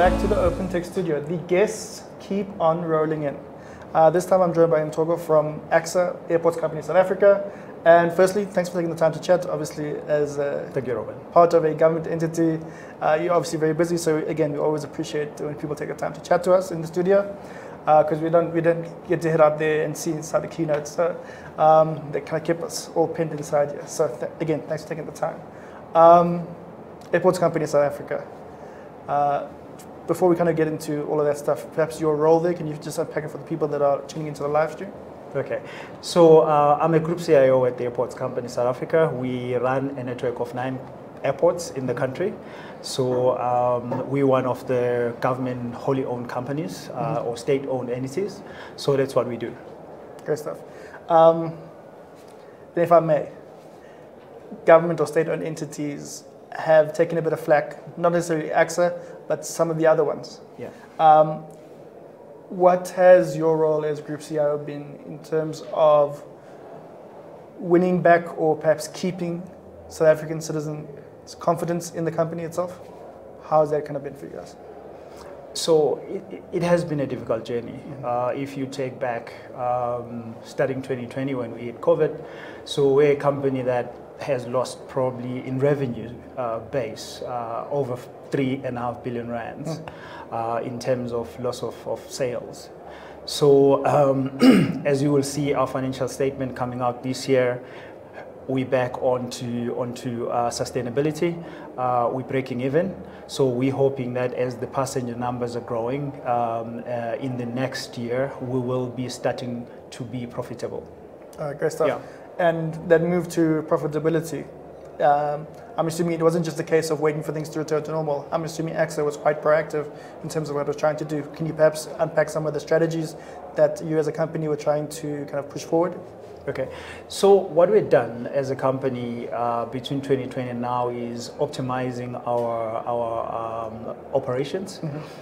back to the OpenText studio. The guests keep on rolling in. Uh, this time I'm joined by Mthoko from ACSA Airports Company South Africa. And firstly, thanks for taking the time to chat. Obviously, as a Thank you, Robin. part of a government entity, uh, you're obviously very busy. So again, we always appreciate when people take the time to chat to us in the studio because we don't we don't get to head out there and see inside the keynote. So um, they kind of keep us all pinned inside here. So th- again, thanks for taking the time. Um, Airports Company South Africa. Uh, before we kind of get into all of that stuff, perhaps your role there, can you just unpack it for the people that are tuning into the live stream? Okay, so uh, I'm a group CIO at the Airports Company South Africa. We run a network of nine airports in the country. So um, we're one of the government wholly owned companies uh, or state owned entities. So that's what we do. Great stuff. Um, then if I may, government or state-owned entities have taken a bit of flack, not necessarily ACSA, but some of the other ones. Yeah. Um, what has your role as Group CIO been in terms of winning back or perhaps keeping South African citizens' confidence in the company itself? How has that kind of been for you guys? So it, it has been a difficult journey. Uh, if you take back um, starting 2020 when we had COVID, so we're a company that has lost probably in revenue uh, base uh, over three and a half billion rands uh, in terms of loss of, of sales. So um, as you will see, our financial statement coming out this year, we back onto onto uh, sustainability. Uh, we're breaking even, so we're hoping that as the passenger numbers are growing um, uh, in the next year, we will be starting to be profitable. Uh, great stuff. Yeah. And then move to profitability, um, I'm assuming it wasn't just a case of waiting for things to return to normal. I'm assuming ACSA was quite proactive in terms of what it was trying to do. Can you perhaps unpack some of the strategies that you as a company were trying to kind of push forward? Okay, so what we've done as a company uh, between 2020 and now is optimizing our our um, operations.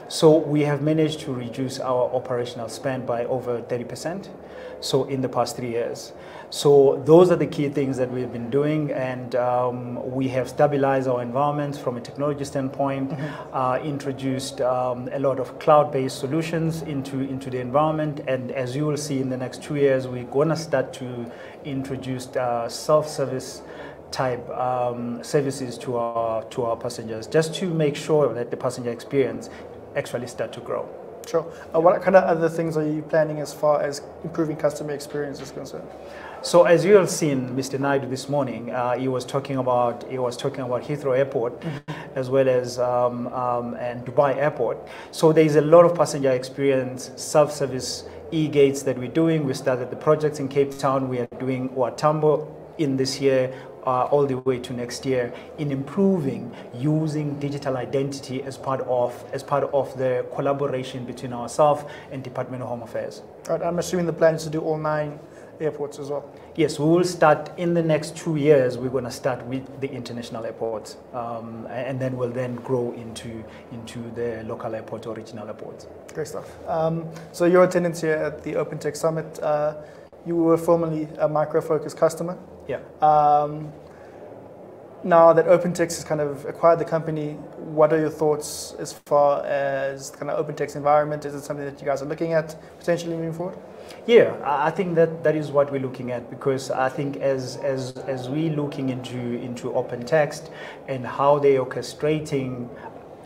So we have managed to reduce our operational spend by over 30 percent. So in the past three years. So those are the key things that we've been doing, and um, we have stabilized our environment from a technology standpoint. Uh, introduced um, a lot of cloud-based solutions into into the environment, and as you will see in the next two years, we're gonna start to introduce uh, self-service type um, services to our to our passengers, just to make sure that the passenger experience actually start to grow. Sure. Uh, what kind of other things are you planning as far as improving customer experience is concerned? So as you have seen, Mr. Naidu this morning, uh, he was talking about he was talking about Heathrow Airport, as well as um, um, and Dubai Airport. So there is a lot of passenger experience, self-service e-gates that we're doing. We started the projects in Cape Town. We are doing OR Tambo in this year. Uh, all the way to next year in improving using digital identity as part of as part of the collaboration between ourselves and Department of Home Affairs. Right, I'm assuming the plan is to do all nine airports as well. Yes, we will start in the next two years. We're going to start with the international airports, um, and then we'll then grow into into the local airport or regional airports. Great stuff. Um, so your attendance here at the OpenText Summit, uh, you were formerly a Micro Focus customer. Yeah. Um, now that OpenText has kind of acquired the company, what are your thoughts as far as kind of OpenText environment? Is it something that you guys are looking at potentially moving forward? Yeah, I think that that is what we're looking at because I think as as as we looking into into OpenText and how they orchestrating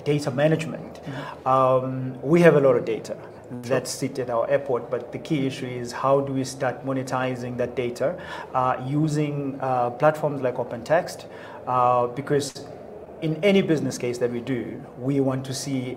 data management, um, we have a lot of data that sit at our airport. But the key issue is how do we start monetizing that data uh, using uh, platforms like OpenText, uh, because in any business case that we do, we want to see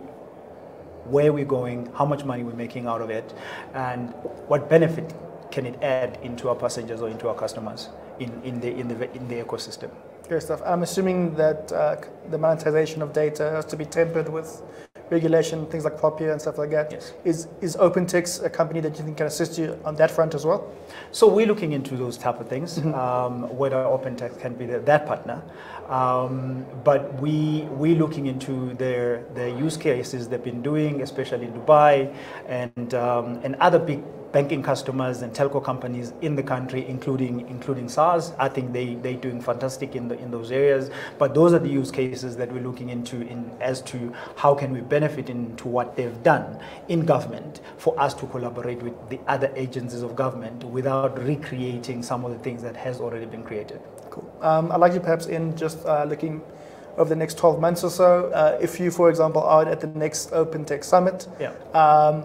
where we're going, how much money we're making out of it, and what benefit can it add into our passengers or into our customers in, in, the, in, the, in the ecosystem. Great stuff. I'm assuming that uh, the monetization of data has to be tempered with regulation, things like POPIA and stuff like that. Yes. Is, is OpenText a company that you think can assist you on that front as well? So we're looking into those type of things, um, whether OpenText can be the, that partner. Um, but we we looking into their their use cases they've been doing, especially in Dubai and um, and other big banking customers and telco companies in the country, including including SARS. I think they they're doing fantastic in the in those areas. But those are the use cases that we're looking into in as to how can we benefit into what they've done in government for us to collaborate with the other agencies of government without recreating some of the things that has already been created. Cool. Um, I'd like you perhaps end just uh, looking over the next 12 months or so. Uh, if you, for example, are at the next OpenText Summit, Yeah. um,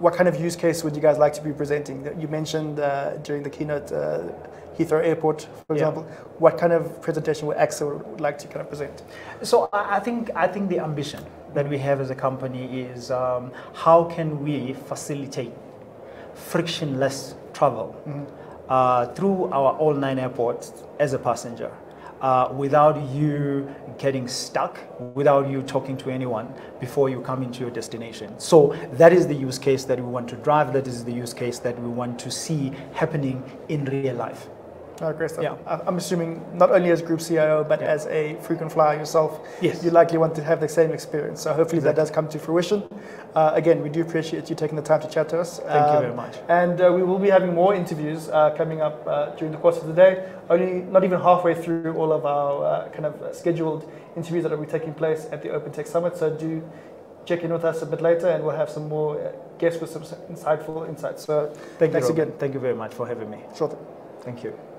what kind of use case would you guys like to be presenting? You mentioned uh, during the keynote uh, Heathrow Airport, for Yeah. example. What kind of presentation would ACSA would like to kind of present? So I I think I think the ambition that we have as a company is um, how can we facilitate frictionless travel uh, through our all nine airports as a passenger. Uh, without you getting stuck, without you talking to anyone before you come into your destination. So that is the use case that we want to drive. That is the use case that we want to see happening in real life. Oh, great stuff. Yeah. I'm assuming not only as group CIO, but Yeah. as a frequent flyer yourself, Yes. you likely want to have the same experience. So hopefully that does come to fruition. Uh, again, we do appreciate you taking the time to chat to us. Thank you Um, very much. And uh, we will be having more interviews uh, coming up uh, during the course of the day. Only not even halfway through all of our uh, kind of uh, scheduled interviews that will be taking place at the OpenText Summit. So do check in with us a bit later, and we'll have some more guests with some insightful insights. So Thank Thanks you, again. Thank you very much for having me. sure. thing. Thank you.